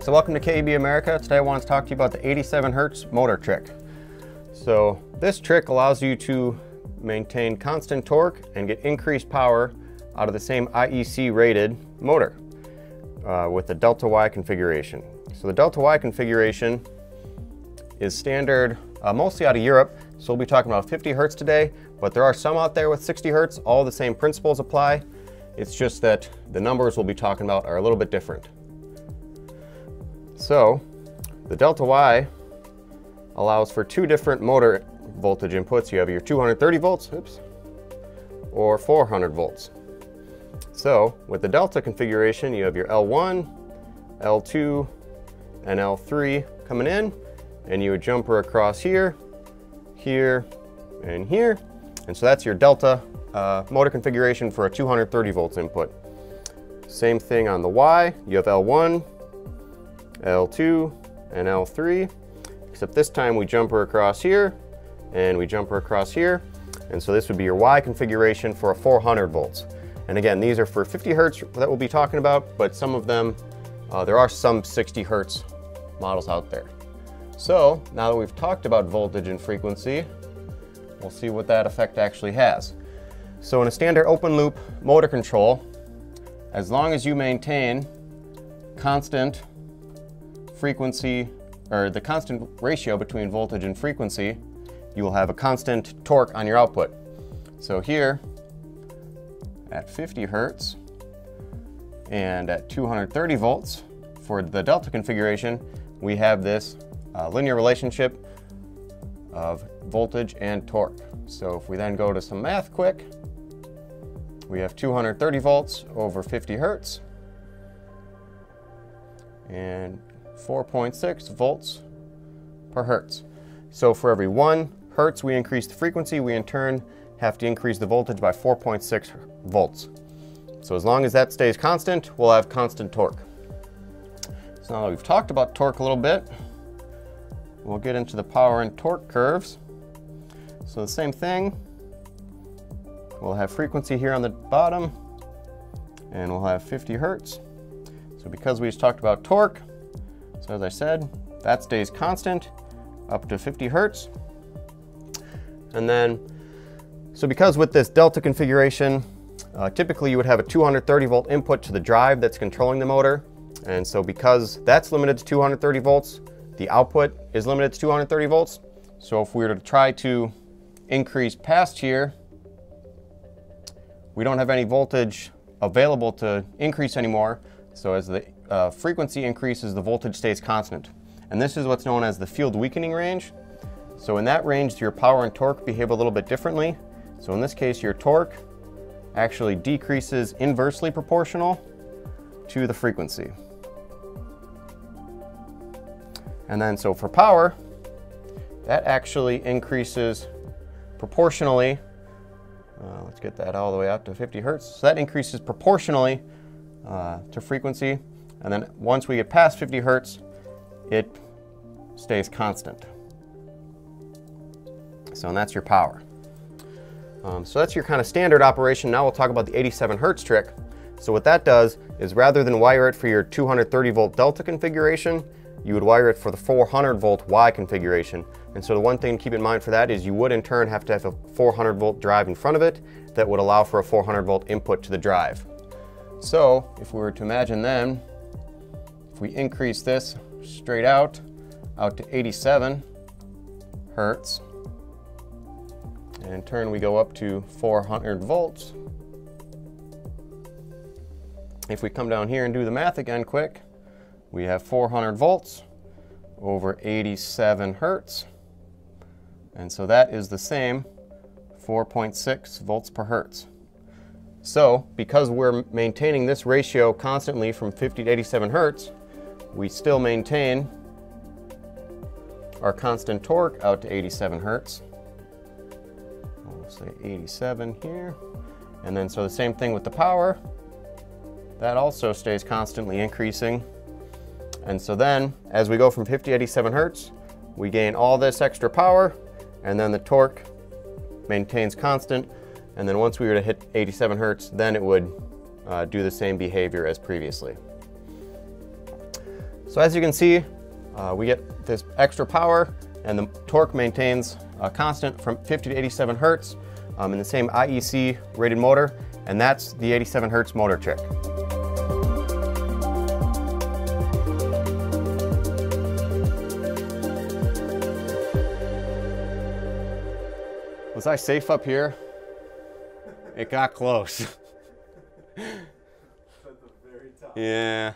Alright, so welcome to KEB America. Today I want to talk to you about the 87 Hertz motor trick. So this trick allows you to maintain constant torque and get increased power out of the same IEC rated motor uh, with the Delta Y configuration. So the Delta Y configuration is standard uh, mostly out of Europe, so we'll be talking about 50 Hertz today, but there are some out there with 60 Hertz. All the same principles apply. It's just that the numbers we'll be talking about are a little bit different. So the Delta Y allows for two different motor voltage inputs. You have your 230 volts, oops, or 400 volts. So with the Delta configuration, you have your L1, L2, and L3 coming in, and you would jumper across here, here, and here. And so that's your Delta uh, motor configuration for a 230 volts input. Same thing on the Y, you have L1, L2, and L3, except this time we jumper across here, and we jumper across here, and so this would be your Y configuration for a 400 volts. And again, these are for 50 Hertz that we'll be talking about, but some of them, uh, there are some 60 Hertz models out there. So now that we've talked about voltage and frequency, we'll see what that effect actually has. So in a standard open loop motor control, as long as you maintain constant frequency, or the constant ratio between voltage and frequency, you will have a constant torque on your output. So here, at 50 Hertz, and at 230 volts, for the delta configuration, we have this uh, linear relationship of voltage and torque. So if we then go to some math quick, we have 230 volts over 50 hertz and 4.6 volts per hertz. So for every one hertz we increase the frequency, we in turn have to increase the voltage by 4.6 volts. So as long as that stays constant, we'll have constant torque. So now that we've talked about torque a little bit, we'll get into the power and torque curves. So the same thing, we'll have frequency here on the bottom, and we'll have 50 hertz. So because we just talked about torque, so as I said, that stays constant up to 50 hertz. And then, so because with this delta configuration, uh, typically you would have a 230 volt input to the drive that's controlling the motor. And so because that's limited to 230 volts, the output is limited to 230 volts. So if we were to try to increase past here, we don't have any voltage available to increase anymore. So as the uh, frequency increases, the voltage stays constant. And this is what's known as the field weakening range. So in that range, your power and torque behave a little bit differently. So in this case, your torque actually decreases inversely proportional to the frequency. And then so for power, that actually increases proportionally. Uh, let's get that all the way up to 50 hertz. So that increases proportionally uh, to frequency. And then once we get past 50 hertz, it stays constant. So and that's your power. Um, so that's your kind of standard operation. Now we'll talk about the 87 hertz trick. So what that does is rather than wire it for your 230 volt delta configuration, you would wire it for the 400 volt Y configuration. And so the one thing to keep in mind for that is you would in turn have to have a 400 volt drive in front of it that would allow for a 400 volt input to the drive. So if we were to imagine then, if we increase this straight out, out to 87 hertz, and in turn we go up to 400 volts. If we come down here and do the math again quick, we have 400 volts over 87 hertz. And so that is the same 4.6 volts per hertz. So because we're maintaining this ratio constantly from 50 to 87 hertz, we still maintain our constant torque out to 87 hertz. We'll say 87 here. And then so the same thing with the power. That also stays constantly increasing and so then, as we go from 50 to 87 hertz, we gain all this extra power, and then the torque maintains constant. And then once we were to hit 87 hertz, then it would uh, do the same behavior as previously. So as you can see, uh, we get this extra power and the torque maintains a constant from 50 to 87 hertz um, in the same IEC rated motor, and that's the 87 hertz motor trick. Was I safe up here? It got close. At the very top. Yeah.